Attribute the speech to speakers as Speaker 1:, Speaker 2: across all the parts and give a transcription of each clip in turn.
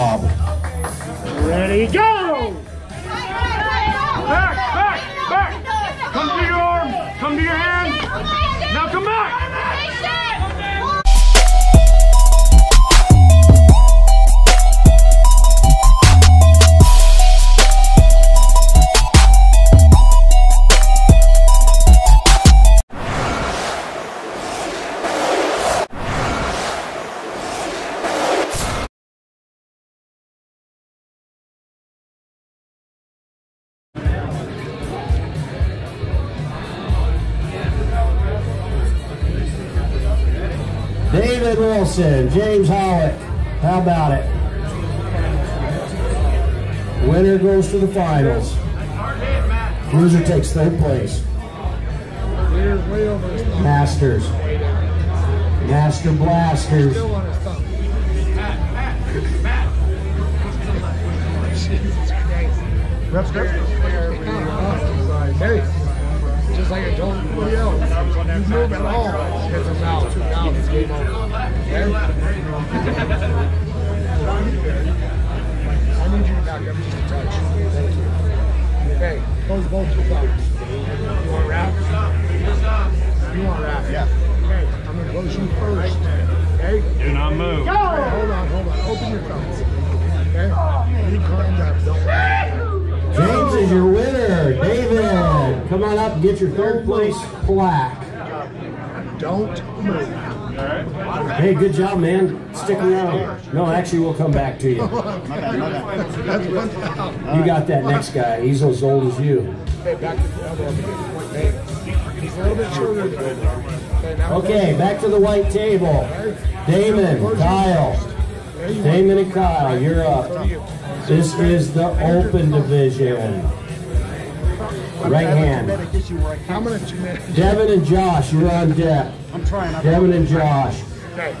Speaker 1: Ready, go!
Speaker 2: James Howick. How about it? Winner goes to the finals. Loser takes third place. Masters. Master Blasters.
Speaker 3: Reps just like I told everybody else, you move at all, it's a foul. Two fouls, it's game over. Okay? I need you to back up just a touch. Thank you. Okay, close both two fouls. You want to wrap? You want to wrap? Yeah. Okay, I'm gonna close you first. Okay?
Speaker 1: Do not move.
Speaker 3: Go! Hold on, hold on. Open your thumbs. Okay? Oh, you calm down.
Speaker 2: James is your winner. David, come on up and get your third place plaque.
Speaker 3: Don't move.
Speaker 2: Hey, good job, man. Stick around. No, actually, we'll come back to you.
Speaker 3: That's one foul.
Speaker 2: You got that next guy. He's as old as you.
Speaker 3: Hey, back to the elbow. Hey, he's a little bit shorter than you. Okay, now
Speaker 2: Okay, back to the white table. Damon, Kyle. Damon and Kyle, you're up. This is the open division. Right hand.
Speaker 3: How many two minutes?
Speaker 2: Devin and Josh, you're on deck.
Speaker 4: I'm trying. I'm
Speaker 2: Devin and Josh.
Speaker 3: Okay.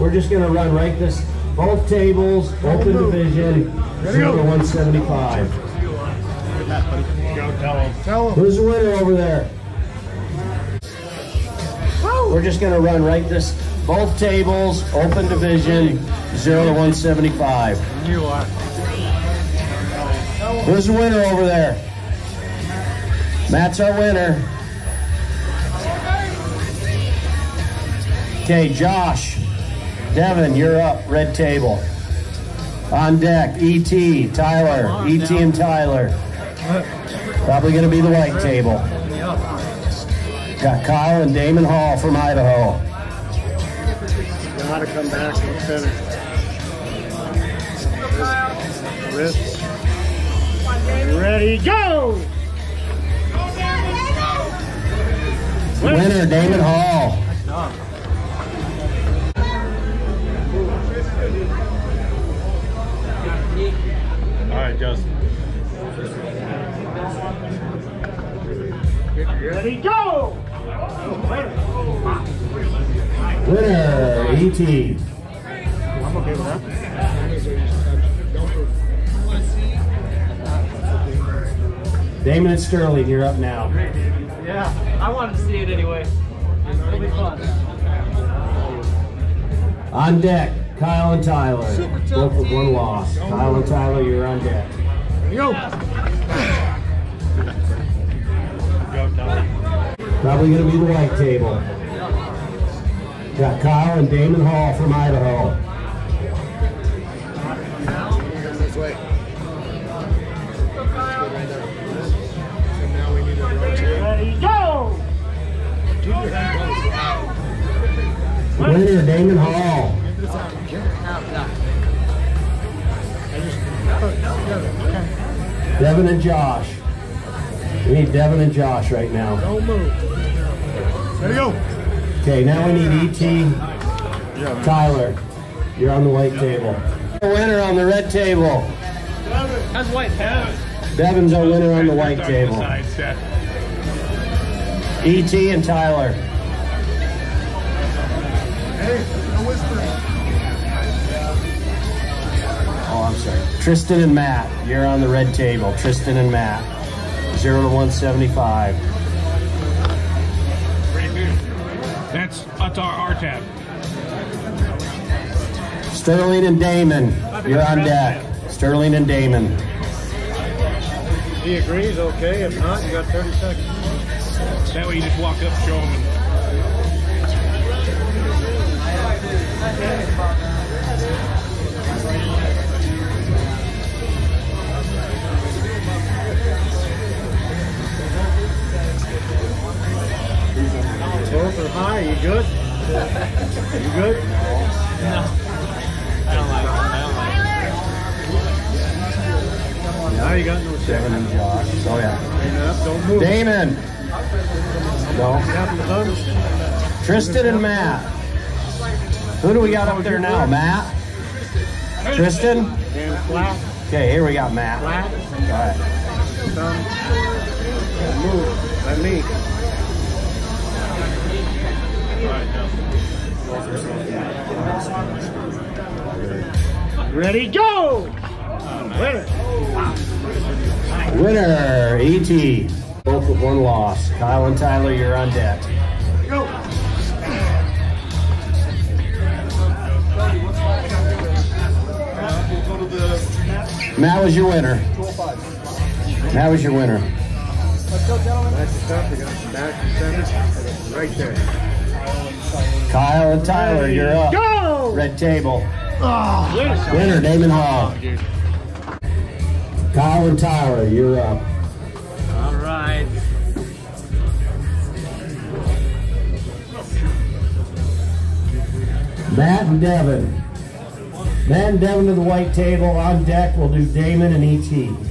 Speaker 2: We're just gonna run right this, both tables, open division, zero to one seventy-five.
Speaker 1: Go tell him.
Speaker 3: Tell him.
Speaker 2: Who's the winner over there? We're just gonna run right this, both tables, open division, zero to one seventy-five.
Speaker 3: You are.
Speaker 2: Who's the winner over there? Matt's our winner. Okay, Josh, Devin, you're up, red table. On deck, ET, Tyler, ET and Tyler. Probably gonna be the white table. Got Kyle and Damon Hull from Idaho.
Speaker 4: Gotta come back and finish. Wrists.
Speaker 1: Ready, go!
Speaker 2: Winner, Damon Hull.
Speaker 1: All right, Justin. Ready, go!
Speaker 2: Winner, ET.
Speaker 1: I'm okay with that.
Speaker 2: Damon and Sterling, you're up now.
Speaker 5: Yeah, I wanted to see it anyway. It'll be fun.
Speaker 2: On deck, Kyle and Tyler. Both with one loss. Kyle and Tyler, you're on deck.
Speaker 3: Here you go.
Speaker 1: Go tell him.
Speaker 2: Probably gonna be the white table. Got Kyle and Damon Hull from Idaho.
Speaker 3: It Damon Hull.
Speaker 2: Devin and Josh. We need Devin and Josh right now.
Speaker 3: Don't move. There you go.
Speaker 2: Okay, now we need ET. Tyler, you're on the white table. Winner on the red table.
Speaker 5: How's white hat?
Speaker 2: Devin's our winner on the white table. ET and Tyler.
Speaker 3: Hey, no whispering.
Speaker 2: Oh, I'm sorry. Tristan and Matt, you're on the red table. Tristan and Matt. Zero to 175.
Speaker 1: Pretty good. That's that's our R tab.
Speaker 2: Sterling and Damon, you're on deck. Sterling and Damon.
Speaker 4: He agrees, okay. If not, you got 30 seconds.
Speaker 1: That way you just walk up, show them.
Speaker 4: Both are high. You good? You good?
Speaker 6: I don't like. I don't like
Speaker 4: you got no
Speaker 2: and Josh. Oh, yeah. Damon. No. Tristan and Matt. Who do we got up there now? Matt? Tristan? Okay, here we got Matt. All right.
Speaker 4: move. Let me. Ready, go! Winner.
Speaker 2: Winner, ET. Both with one loss. Kyle and Tyler, you're on deck.
Speaker 4: Go.
Speaker 2: Matt was your winner. Matt was your winner.
Speaker 4: That's the stuff. We got back and center. Right there.
Speaker 2: Kyle and Tyler, you're up.
Speaker 4: Go!
Speaker 2: Red table.
Speaker 4: Winner.
Speaker 2: Winner, Damon Hull. Kyle and Tyler, you're up.
Speaker 6: All right.
Speaker 2: Matt and Devin. And Devin to the white table. On deck, we'll do Damon and ET.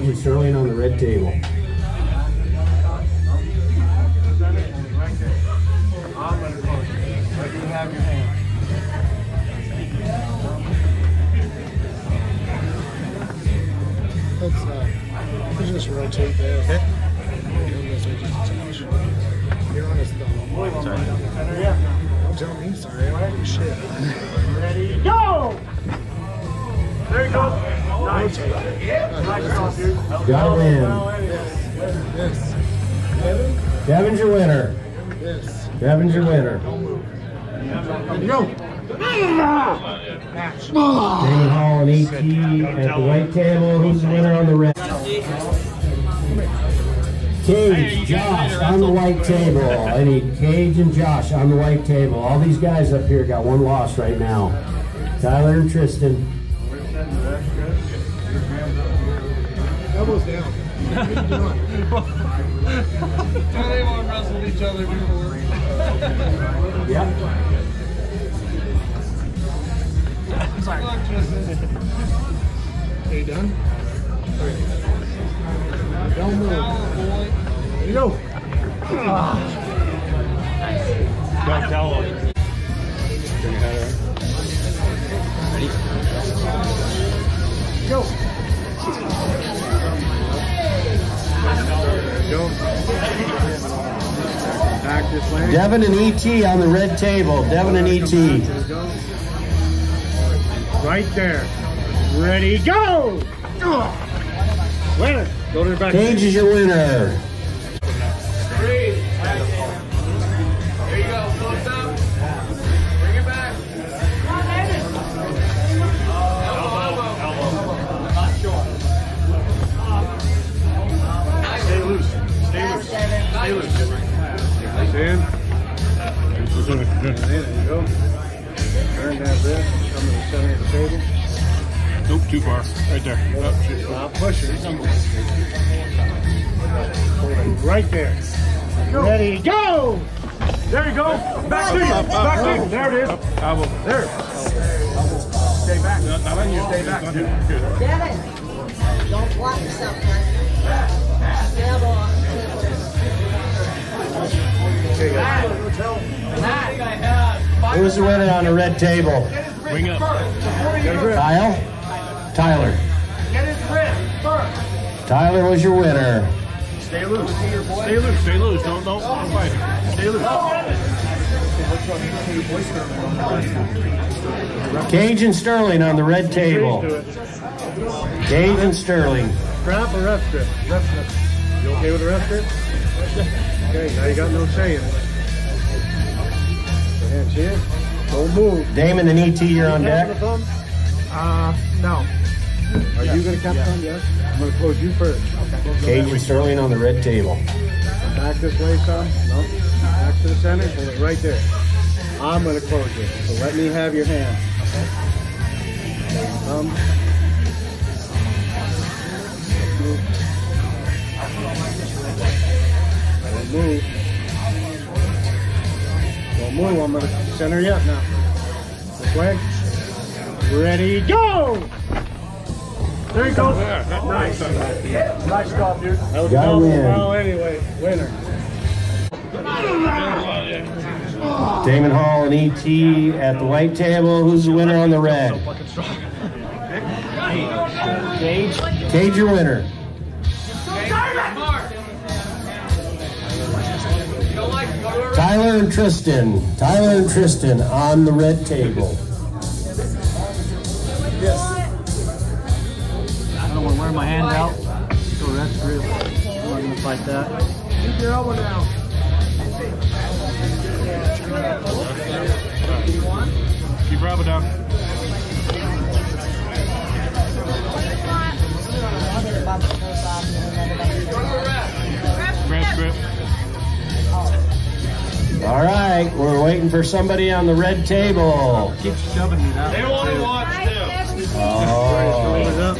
Speaker 2: Gage and Sterling on the red table.
Speaker 4: This.
Speaker 2: Devin's your winner.
Speaker 4: Ready, go.
Speaker 2: Damon Hull and ET at the white table. Who's the winner on the red? Cage, Josh on the white table. I need Cage and Josh on the white table. All these guys up here got one loss right now. Tyler and Tristan.
Speaker 4: Elbows down. What are you doing?
Speaker 6: They won't wrestle each other before.
Speaker 2: Yep.
Speaker 4: Are you done? Okay. Don't move. There you go. Ah.
Speaker 1: Don't tell them.
Speaker 4: Go.
Speaker 2: Devin and ET on the red table. Devin and ET.
Speaker 4: Right there. Ready, go! Winner. Go to the back.
Speaker 2: Cage is your winner.
Speaker 6: Three. There you go. Post up. Bring it back. Elbow, elbow. Not short.
Speaker 1: Stay loose. Stay loose. Stay loose.
Speaker 4: Stand. There you go. Turn that wrist. Come to the center of the table.
Speaker 1: Nope, too far. Right there. Oh, shit.
Speaker 4: Stop pushing. It right there. Ready, go!
Speaker 1: There you go. Back to you. Back to you. There it is. Elbow.
Speaker 4: There.
Speaker 1: Stay back. Not, not on you. Stay back. Good.
Speaker 7: Devin, don't block yourself, man. Grab on.
Speaker 4: Okay, guys.
Speaker 2: Who's the winner on the red table?
Speaker 1: Wing up.
Speaker 2: Kyle? Tyler.
Speaker 1: Get his grip first.
Speaker 2: Tyler was your winner.
Speaker 1: Stay loose. Stay loose. Stay loose. Don't, don't, don't fight. Stay loose.
Speaker 2: Cage and Sterling on the red table. Cage and Sterling.
Speaker 4: Strap or ref grip? Ref grip. You okay with the ref grip? Okay, now you got no say in it. Go see it? Don't move.
Speaker 2: Damon and ET, you're on deck.
Speaker 4: Uh, no. Are you gonna cap the thumb? Yes. I'm gonna close you first.
Speaker 2: Cage and Sterling on the red table.
Speaker 4: Back this way, son. No. Back to the center. Hold it right there. I'm gonna close you. So let me have your hand. Thumb. Move. Don't move. Don't move. I'm gonna center you up now. This way. Ready, go! There you go. Nice. Nice job, dude. That was
Speaker 2: Gotta
Speaker 4: a
Speaker 2: win.
Speaker 4: foul anyway. Winner.
Speaker 2: Damon Hull and ET at the white table. Who's the winner on the red? Cage. Cage, your winner. Tyler and Tristan. Tyler and Tristan on the red table. Yes.
Speaker 5: I don't want to wear my hand out. So that's real. I'm not going to fight that.
Speaker 4: Keep your elbow down.
Speaker 1: Keep Bravo down. Grant grip.
Speaker 2: All right, we're waiting for somebody on the red table. Oh.
Speaker 5: Keep shoving me that
Speaker 1: They
Speaker 5: way,
Speaker 1: want to watch them.
Speaker 2: Oh,
Speaker 4: Shoulders up.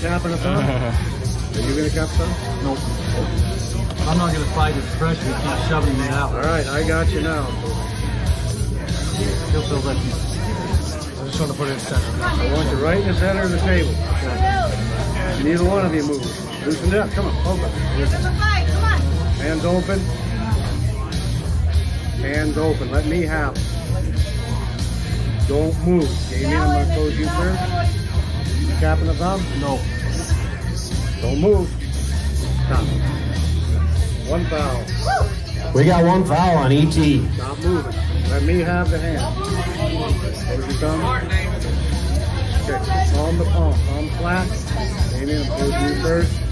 Speaker 4: Tapping a thumb. Are you gonna cap thumb?
Speaker 5: Nope. I'm not going to fight his pressure. He keeps shoving me out.
Speaker 4: right, I got you now.
Speaker 5: He'll feel like he's... I just want to put it in center.
Speaker 4: I want you right in the center of the table. Neither one of you move. Loosen it up. Come on, hold up. Hands open. Hands open. Let me have. it. Don't move. Damien, I'm gonna close you first. You capping the thumb?
Speaker 5: No.
Speaker 4: Don't move. Stop. One foul.
Speaker 2: we got one foul on ET.
Speaker 4: Stop moving. Let me have the hand. Close your thumb. Okay. Palm to palm. Palm flat. Damien, I'm closing you first.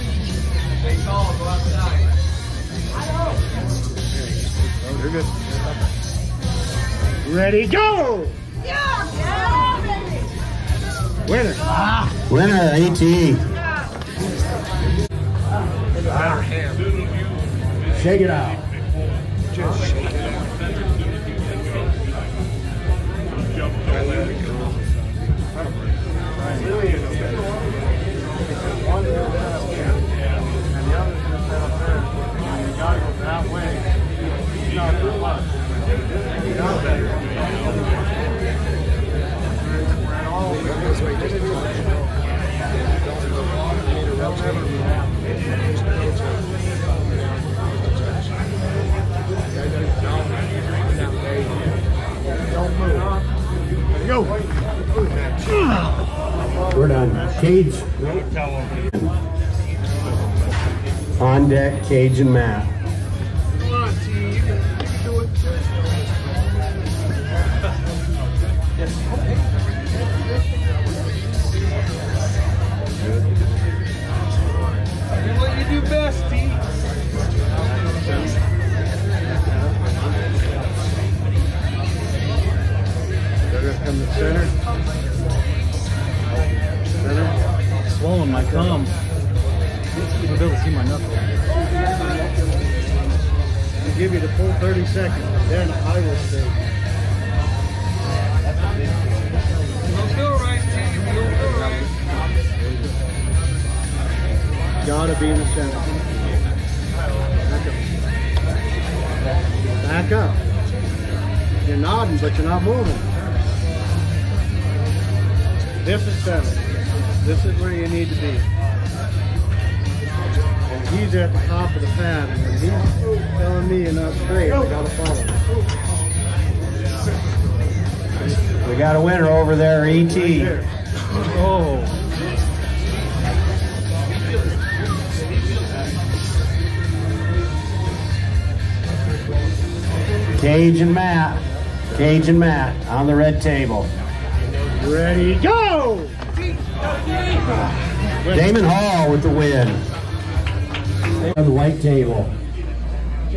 Speaker 4: You're good. Ready, go! Winner.
Speaker 2: Winner, E ET. Shake it out.
Speaker 4: Go.
Speaker 2: Cage. On deck, Cage and Matt.
Speaker 5: second.
Speaker 4: They're
Speaker 5: in
Speaker 4: Iowa State. you Gotta be in the center. Back up. Back up. You're nodding, but you're not moving. This is seven. This is where you need to be. And he's at the top of the pad me you're not straight, I gotta follow.
Speaker 2: We got a winner over there, ET.
Speaker 4: Oh.
Speaker 2: Cage and Matt. Cage and Matt on the red table.
Speaker 4: Ready, go!
Speaker 2: Damon Hull with the win. On the white table.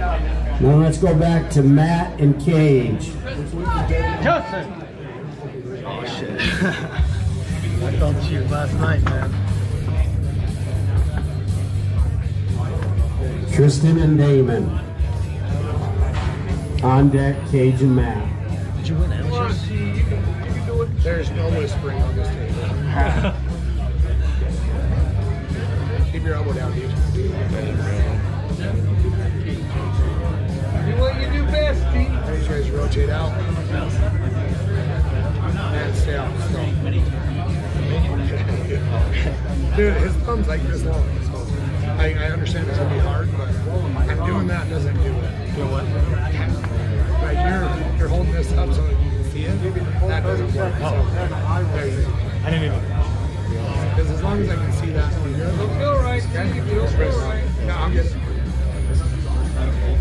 Speaker 2: Now let's go back to Matt and Cage.
Speaker 5: Justin! Oh shit.
Speaker 4: I felt you last night, man.
Speaker 2: Tristan and Damon. On deck, Cage and Matt. Did you win Amateurs?
Speaker 3: There's no whispering on this table. Keep your elbow down, dude.
Speaker 1: Do what you do best, Pete.
Speaker 3: Raise, raise, rotate out. And stay out. Slow. Dude, his thumb's like this long. So I, I understand it's gonna be hard, but I'm doing that doesn't do it. Do what? Like you're you're holding this up so that you can see it. That doesn't work. So, oh. there you go.
Speaker 1: I didn't even.
Speaker 3: Because as long as I can see that, I'm good.
Speaker 1: Feel right.
Speaker 3: Okay? Feel right. No, I'm good.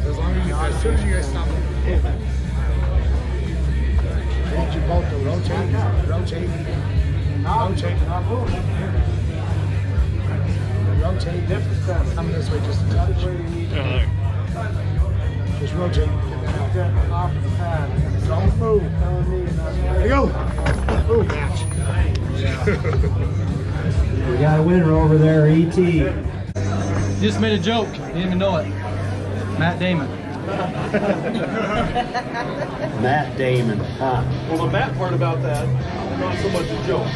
Speaker 3: As long as you, as soon as you guys stop rotate, rotate. Rotate. Come this way just a touch. Just rotate. Off the pad. Don't move. There you go. Boom, match.
Speaker 2: We got a winner over there, ET.
Speaker 5: Just made a joke. Didn't even know it. Matt Damon.
Speaker 2: Matt Damon. Huh.
Speaker 1: Well, the Matt part about that, not so much a joke.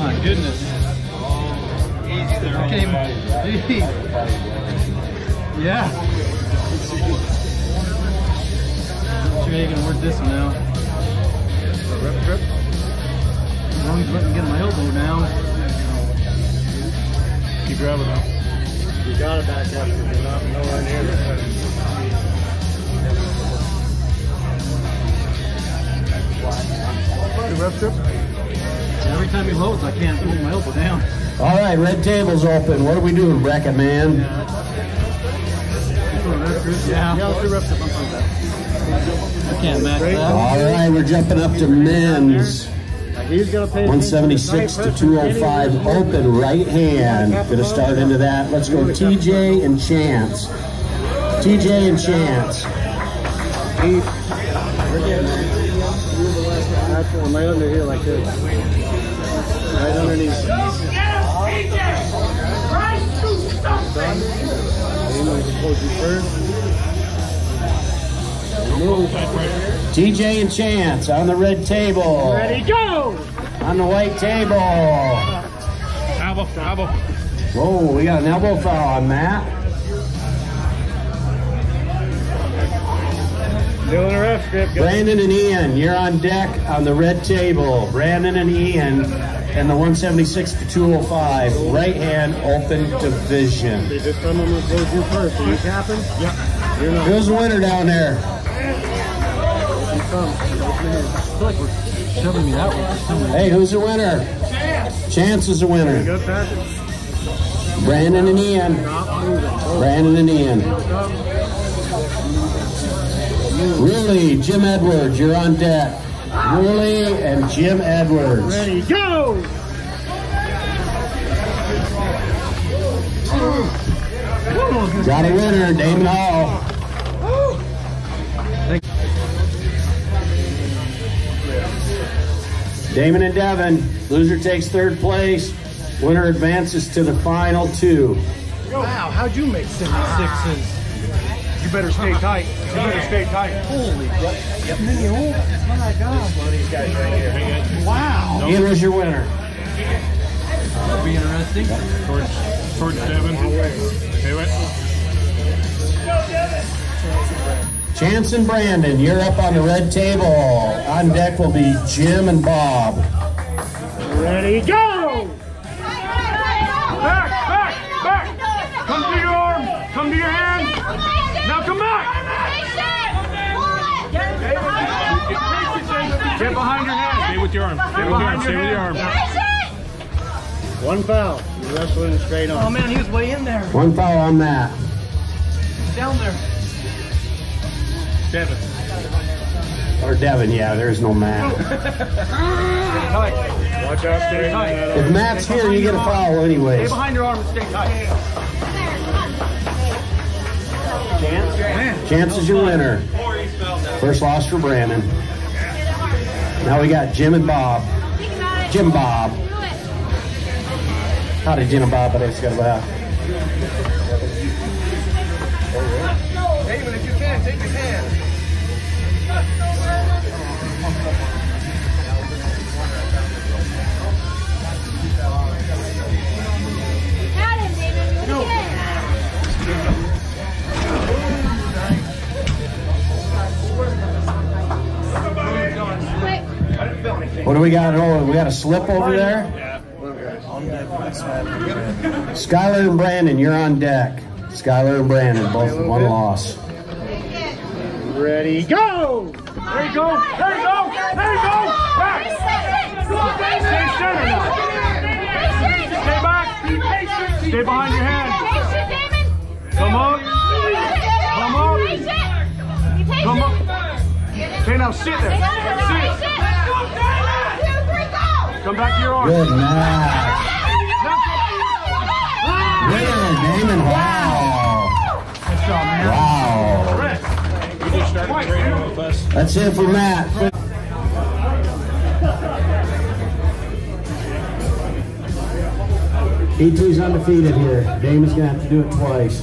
Speaker 5: My goodness.
Speaker 1: Easy there.
Speaker 5: I can't even. Yeah. Sure, you can work this one now.
Speaker 3: Rip, rip.
Speaker 5: As long as I can get my elbow down.
Speaker 1: Keep grabbing now.
Speaker 4: You gotta back up. You're not nowhere near
Speaker 3: Good rep trip.
Speaker 5: Every time he loads, I can't hold my elbow down.
Speaker 2: All right, red table's open. What are we doing, Bracket Man?
Speaker 5: Yeah.
Speaker 4: Yeah, two reps up on that.
Speaker 5: I can't match that.
Speaker 2: All right, we're jumping up to men's.
Speaker 4: He's gonna pay
Speaker 2: 176 to 205 open right hand. Gonna start into that. Let's go TJ and Chance. TJ and Chance.
Speaker 4: That's one right under here like this. Right underneath. Damon supposed to be first. Move.
Speaker 2: TJ and Chance on the red table.
Speaker 4: Ready, go!
Speaker 2: On the white table.
Speaker 1: Elbow, elbow.
Speaker 2: Whoa, we got an elbow foul on Matt.
Speaker 4: Doing a ref strip, guys.
Speaker 2: Brandon and Ian, you're on deck on the red table. Brandon and Ian and the 176 to 205 right hand open division.
Speaker 4: They just someone was supposed to do first. Are you capping? Yep. You're not.
Speaker 2: Who's the winner down there?
Speaker 4: You come.
Speaker 5: I feel like we're shoving me that way for some reason.
Speaker 2: Hey, who's the winner? Chance is the winner.
Speaker 4: Good Patrick.
Speaker 2: Brandon and Ian. Brandon and Ian. Really, Jim Edwards, you're on deck. Really and Jim Edwards.
Speaker 4: Ready, go!
Speaker 2: Got a winner, Damon Hull. Damon and Devin. Loser takes third place. Winner advances to the final two.
Speaker 3: Wow, how'd you make 76s? You better stay tight. You better stay tight.
Speaker 5: Holy
Speaker 3: Wow.
Speaker 2: Ian was your winner.
Speaker 5: That'll be interesting.
Speaker 6: Towards, towards Devin. Okay, wait.
Speaker 2: Chance and Brandon, you're up on the red table. On deck will be Jim and Bob.
Speaker 6: Ready, go! With your arm. Stay with your arm. Stay with your arm.
Speaker 4: One foul. You're wrestling straight on.
Speaker 5: Oh man, he was way in there.
Speaker 2: One foul on that.
Speaker 5: Down there.
Speaker 6: Devin.
Speaker 2: Or Devin, yeah, there's no Matt.
Speaker 6: Watch out, stay tight.
Speaker 2: If Matt's here, you get a foul
Speaker 5: anyway.
Speaker 2: Stay
Speaker 5: behind your arm and stay tight.
Speaker 2: Chance? Chance is your winner. First loss for Brandon. Now we got Jim and Bob. Jim Bob. Howdy, Jim and Bob, but it's got about. What do we got? Oh, we got a slip over there? Skylar and Brandon, you're on deck. Skylar and Brandon, both one loss.
Speaker 4: Ready, go!
Speaker 6: There you go. There you go. There you go. Back. Stay center now. Stay back. Stay behind your hand. Come up. Come up. Come up. Okay, now sit there. Sit. Come back to your arm.
Speaker 2: Good match. Winner, Damon. Wow. Wow.
Speaker 6: Rest. Quiet, dude.
Speaker 2: That's it for Matt. ET's undefeated here. Damon's gonna have to do it twice.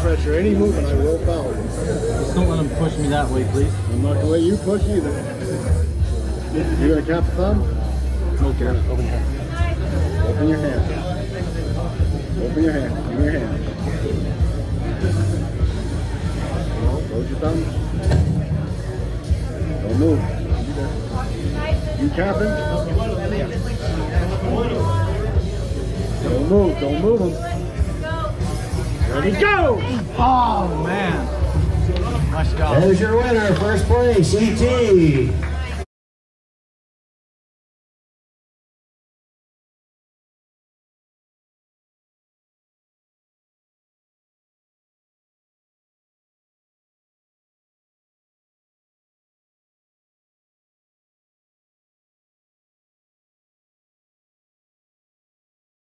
Speaker 4: Pressure, any movement, I will foul.
Speaker 5: Just don't let him push me that way, please.
Speaker 4: I'm not gonna let you push either. You gonna cap the thumb?
Speaker 5: Okay.
Speaker 4: Open your hand. Open your hand. Open your hand. Give me your hand. No, close your thumb. Don't move. You counting? Don't move. Don't move them. Ready, go!
Speaker 5: Oh, man. Nice job.
Speaker 2: There's your winner, first place, ET.